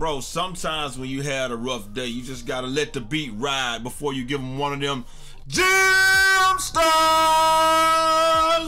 bro, sometimes when you had a rough day, you just gotta let the beat ride before you give them one of them Jam Stars!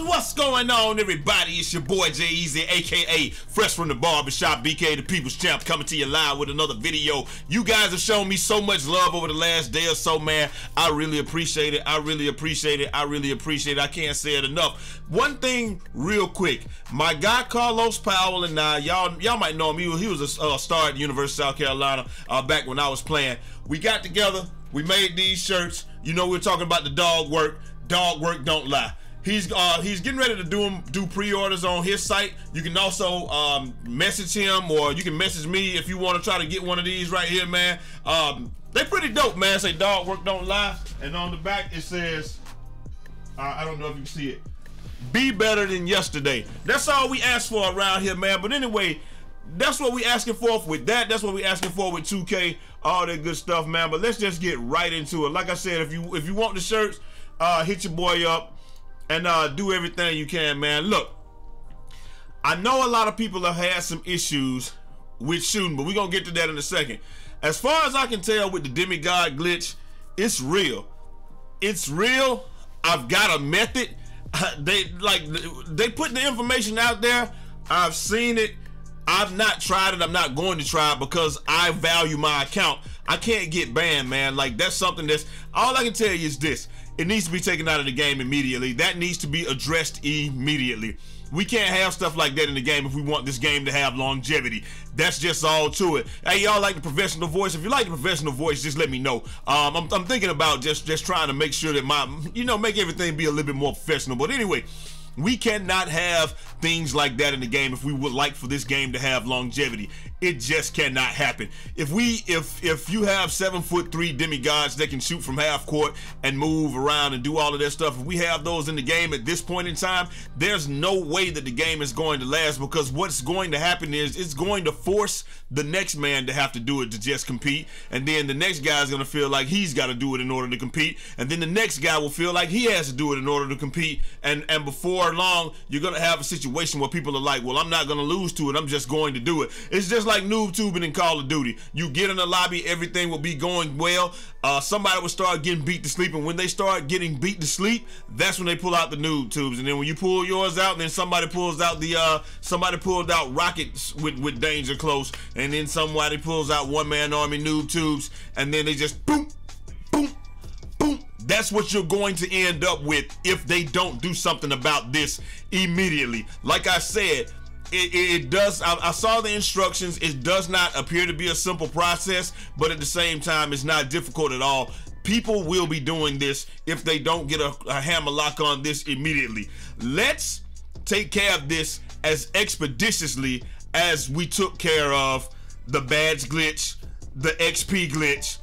What's going on, everybody? It's your boy Jai Eazy, aka Fresh from the Barbershop, BK the People's Champ, coming to you live with another video. You guys have shown me so much love over the last day or so, man. I really appreciate it. I really appreciate it. I really appreciate it. I can't say it enough. One thing, real quick, my guy Carlos Powell and I, y'all, y'all might know him. He, he was a uh, star at the University of South Carolina uh, back when I was playing. We got together. We made these shirts. You know, we are talking about the dog work. Dog work don't lie. He's uh, he's getting ready to do him do pre-orders on his site. You can also um, message him or you can message me if you want to try to get one of these right here, man. Um, they pretty dope, man. Say dog work don't lie, and on the back it says, uh, I don't know if you can see it. Be better than yesterday. That's all we ask for around here, man. But anyway, that's what we asking for with that. That's what we asking for with 2K, all that good stuff, man. But let's just get right into it. Like I said, if you if you want the shirts, uh, hit your boy up and uh, do everything you can, man. Look, I know a lot of people have had some issues with shooting, but we're gonna get to that in a second. As far as I can tell with the demigod glitch, it's real. It's real. I've got a method. they like they put the information out there. I've seen it. I've not tried it. I'm not going to try it because I value my account. I can't get banned, man. Like that's something that's all I can tell you is this. It needs to be taken out of the game immediately. That needs to be addressed immediately. We can't have stuff like that in the game if we want this game to have longevity. That's just all to it. Hey, y'all like the professional voice? If you like the professional voice, just let me know. Um, I'm, I'm thinking about just just trying to make sure that my, you know, make everything be a little bit more professional. But anyway, we cannot have things like that in the game if we would like for this game to have longevity. It just cannot happen. If we if if you have seven foot three demigods that can shoot from half court and move around and do all of that stuff, if we have those in the game at this point in time, there's no way that the game is going to last because what's going to happen is it's going to force the next man to have to do it to just compete, and then the next guy's gonna feel like he's got to do it in order to compete, and then the next guy will feel like he has to do it in order to compete, and and before long you're gonna have a situation where people are like, well, I'm not gonna lose to it, I'm just going to do it. It's just like like noob tubing in Call of Duty. You get in the lobby, everything will be going well. Uh, somebody will start getting beat to sleep, and when they start getting beat to sleep, that's when they pull out the noob tubes. And then when you pull yours out, then somebody pulls out the uh, somebody pulled out rockets with with danger close, and then somebody pulls out one man army noob tubes, and then they just boom, boom, boom. That's what you're going to end up with if they don't do something about this immediately. Like I said, it, it, does I, I, saw the instructions. It does not appear to be a simple process but at the same time it's not difficult at all. People will be doing this if they don't get a, a hammer lock on this immediately. Let's take care of this as expeditiously as we took care of the badge glitch the xp glitch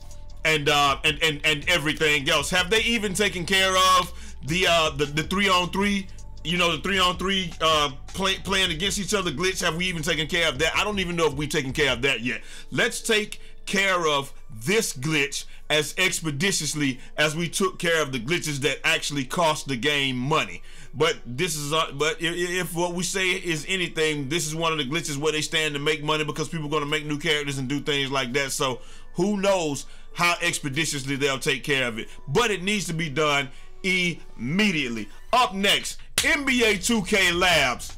and uh and and, and everything else. Have they even taken care of the uh the, the three on three you know, the three on three uh, play, playing against each other glitch. Have we even taken care of that? I don't even know if we've taken care of that yet. Let's take care of this glitch as expeditiously as we took care of the glitches that actually cost the game money. But this is, uh, but if, if, what we say is anything, this is one of the glitches where they stand to make money because people are going to make new characters and do things like that. So who knows how expeditiously they'll take care of it. But it needs to be done immediately. Up next, NBA 2K Labs.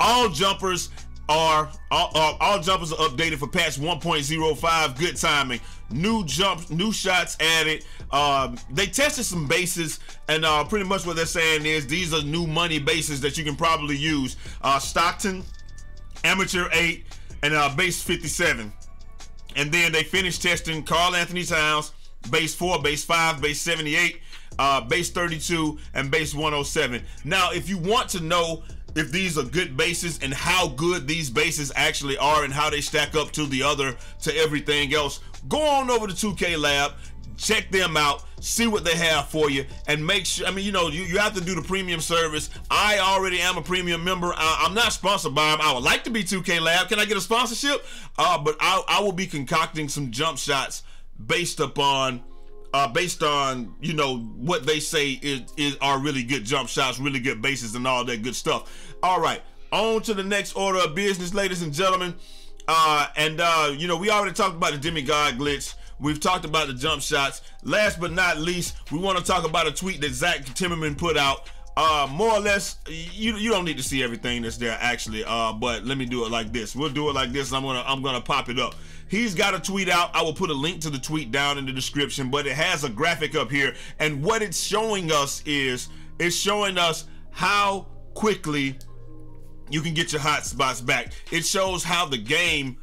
All jumpers are all, all, all, jumpers are updated for patch 1.05. Good timing. New jumps, new shots added. Uh, they tested some bases, and uh, pretty much what they're saying is these are new money bases that you can probably use. Uh, Stockton, Amateur 8, and uh, base 57. And then they finished testing Karl-Anthony Towns, base 4, base 5, base 78, uh, base 32, and base 107. Now, if you want to know if these are good bases and how good these bases actually are and how they stack up to the other, to everything else, go on over to 2K Lab, check them out, see what they have for you, and make sure. I mean, you know, you, you have to do the premium service. I already am a premium member. I, am not sponsored by them. I would like to be 2K Lab. Can I get a sponsorship? Uh, but I, I will be concocting some jump shots based upon uh, based on you know what they say is, is are really good jump shots, really good bases, and all that good stuff. All right, on to the next order of business, ladies and gentlemen. Uh, and uh, you know, we already talked about the demigod glitch. We've talked about the jump shots. Last but not least, we want to talk about a tweet that Zach Timmerman put out. Uh, more or less, you you don't need to see everything that's there actually. Uh, but let me do it like this. We'll do it like this. I'm gonna I'm gonna pop it up. He's got a tweet out. I will put a link to the tweet down in the description, but it has a graphic up here, and what it's showing us is it's showing us how quickly you can get your hot spots back. It shows how the game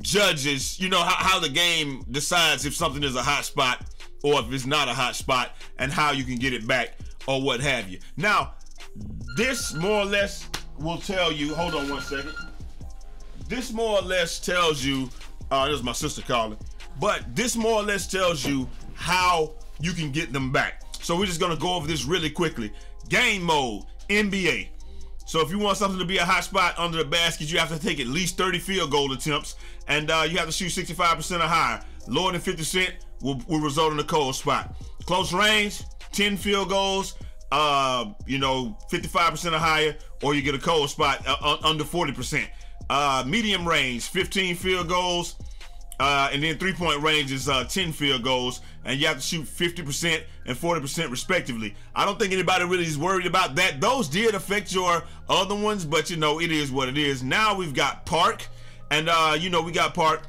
judges, you know, how, how the game decides if something is a hot spot or if it's not a hot spot and how you can get it back or what have you. Now, this more or less will tell you, hold on one second. This more or less tells you, uh, this is my sister calling, but this more or less tells you how you can get them back. So we're just gonna go over this really quickly. Game mode, NBA. So if you want something to be a hot spot under the basket, you have to take at least 30 field goal attempts, and uh, you have to shoot 65% or higher. Lower than 50% will, will result in a cold spot. Close range, 10 field goals, uh, you know, 55% or higher, or you get a cold spot uh, under 40%. Uh, medium range, 15 field goals, uh, and then three point range is uh, 10 field goals, and you have to shoot 50% and 40% respectively. I don't think anybody really is worried about that. Those did affect your other ones, but you know, it is what it is. Now we've got Park, and uh, you know, we got Park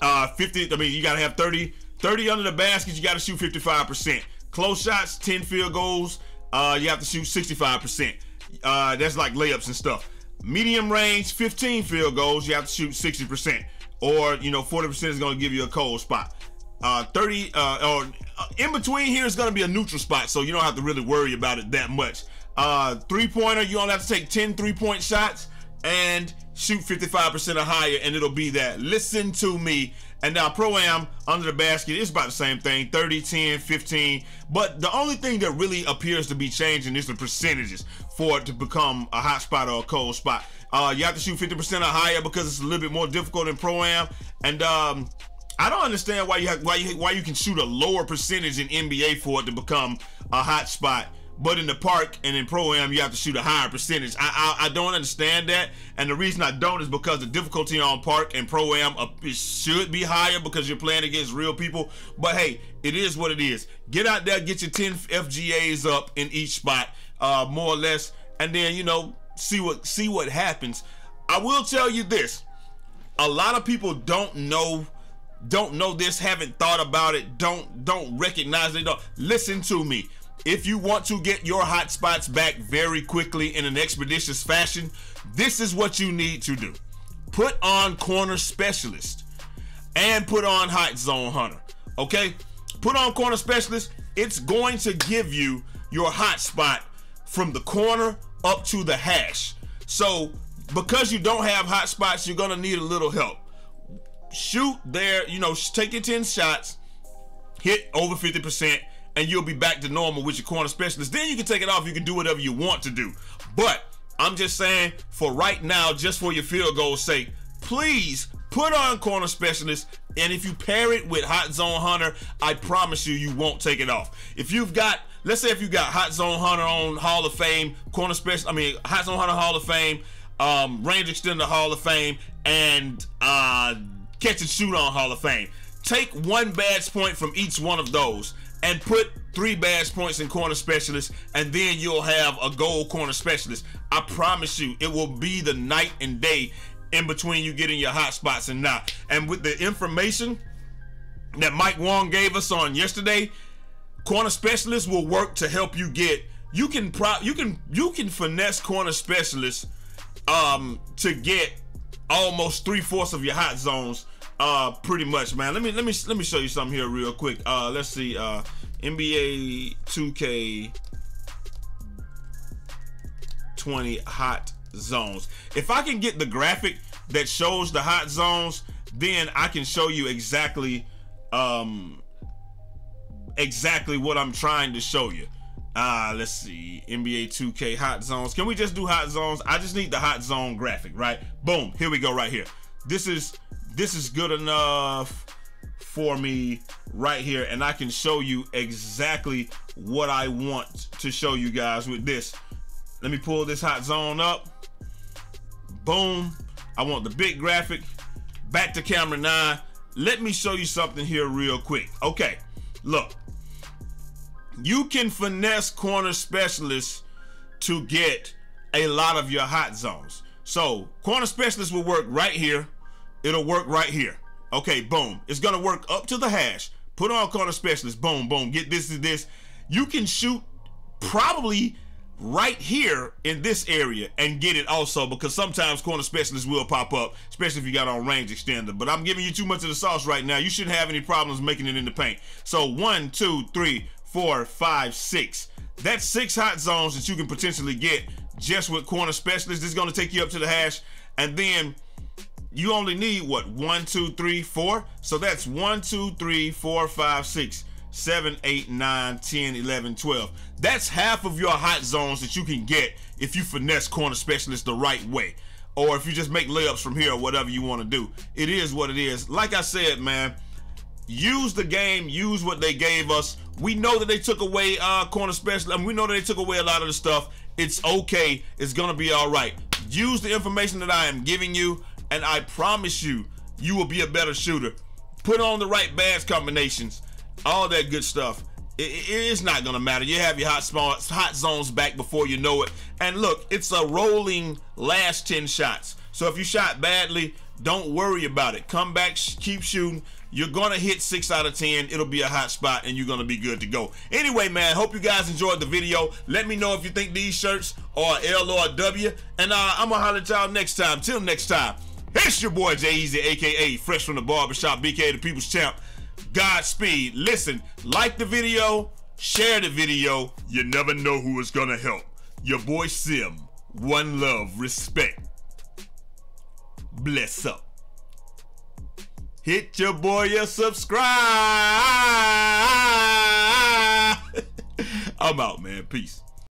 uh, 50. I mean, you got to have 30, 30 under the basket, you got to shoot 55%. Close shots, 10 field goals, uh, you have to shoot 65%. Uh, that's like layups and stuff. Medium range, 15 field goals, you have to shoot 60%. Or, you know, 40% is going to give you a cold spot. Uh, 30, uh, or uh, in between here is going to be a neutral spot, so you don't have to really worry about it that much. Uh, three pointer, you only have to take 10 three point shots and shoot 55% or higher, and it'll be that. Listen to me. And now Pro Am under the basket is about the same thing 30, 10, 15. But the only thing that really appears to be changing is the percentages for it to become a hot spot or a cold spot. Uh, you have to shoot 50% or higher because it's a little bit more difficult in Pro Am. And um, I don't understand why you have, why you why you can shoot a lower percentage in NBA for it to become a hot spot but in the park and in pro am, you have to shoot a higher percentage. I, I, I don't understand that, and the reason I don't is because the difficulty on park and pro am uh, should be higher because you're playing against real people. But hey, it is what it is. Get out there, get your 10 FGAs up in each spot, uh, more or less, and then you know see what see what happens. I will tell you this: a lot of people don't know don't know this, haven't thought about it, don't don't recognize it. Don't listen to me. If you want to get your hot spots back very quickly in an expeditious fashion, this is what you need to do. Put on corner specialist and put on hot zone hunter. Okay? Put on corner specialist. It's going to give you your hot spot from the corner up to the hash. So, because you don't have hot spots, you're to need a little help. Shoot there, you know, take your 10 shots, hit over 50%, and you'll be back to normal with your corner specialist. Then you can take it off. You can do whatever you want to do. But I'm just saying, for right now, just for your field goal sake, please put on corner specialist. And if you pair it with hot zone hunter, I promise you, you won't take it off. If you've got, let's say, if you got hot zone hunter on Hall of Fame, corner special, I mean, hot zone hunter Hall of Fame, um, range extender Hall of Fame, and uh, catch and shoot on Hall of Fame. Take one badge point from each one of those and put three badge points in corner specialist, and then you'll have a gold corner specialist. I promise you, it will be the night and day in between you getting your hot spots and not. And with the information that Mike Wang gave us on yesterday, corner specialists will work to help you get. You can pro you can you can finesse corner specialists um to get almost three fourths of your hot zones uh, pretty much, man. Let me let me let me show you something here real quick. Uh, let's see. Uh, NBA 2K 20 hot zones. If I can get the graphic that shows the hot zones, then I can show you exactly um exactly what I'm trying to show you. Uh, let's see. NBA 2K hot zones. Can we just do hot zones? I just need the hot zone graphic, right? Boom. Here we go right here. This is this is good enough for me right here and I can show you exactly what I want to show you guys with this. Let me pull this hot zone up. Boom. I want the big graphic. Back to camera nine. Let me show you something here real quick. Okay, look. You can finesse corner specialists to get a lot of your hot zones. So corner specialists will work right here. It'll work right here. Okay, boom. It's gonna work up to the hash. Put on corner specialist. Boom, boom. Get this to this. You can shoot probably right here in this area and get it also because sometimes corner specialists will pop up, especially if you got on range extender. But I'm giving you too much of the sauce right now. You shouldn't have any problems making it in the paint. So one, two, three, four, five, six. That's six hot zones that you can potentially get just with corner specialists. This is going to take you up to the hash. And then you only need what? One, two, three, four. So that's one, two, three, four, five, six 7, 8, 9, 10, 11, 12. That's half of your hot zones that you can get if you finesse corner specialists the right way. Or if you just make layups from here or whatever you want to do. It is what it is. Like I said, man, use the game, use what they gave us. We know that they took away uh, corner specialists. I mean, we know that they took away a lot of the stuff. It's okay. It's to be all right. Use the information that I am giving you, and I promise you, you will be a better shooter. Put on the right badge combinations all that good stuff. It, it's not gonna matter. You have your hot spots, hot zones back before you know it. And look, it's a rolling last 10 shots. So if you shot badly, don't worry about it. Come back, keep shooting. You're gonna hit six out of 10. It'll be a hot spot and you're gonna be good to go. Anyway, man, hope you guys enjoyed the video. Let me know if you think these shirts are L or W. And uh, I'm gonna holler at y'all next time. Till next time, it's your boy Jai Eazy, aka Fresh from the Barbershop, BK the People's Champ. Godspeed. Listen, like the video, share the video. You never know who is gonna help. Your boy Sim. One love, respect. Bless up. Hit your boy a subscribe. I'm out, man. Peace.